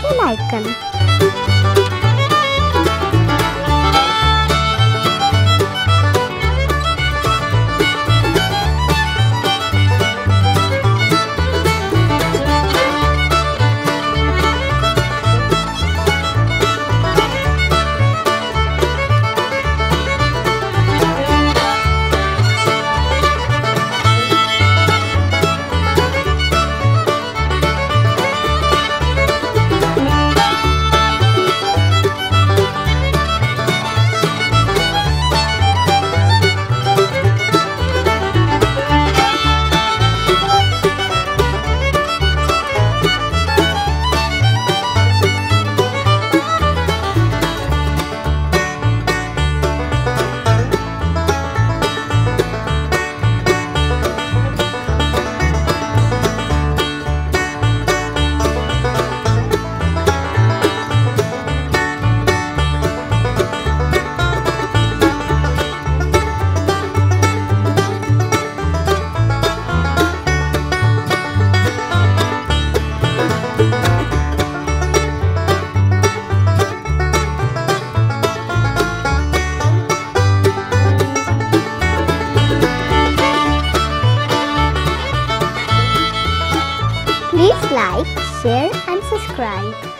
the like icon. Like.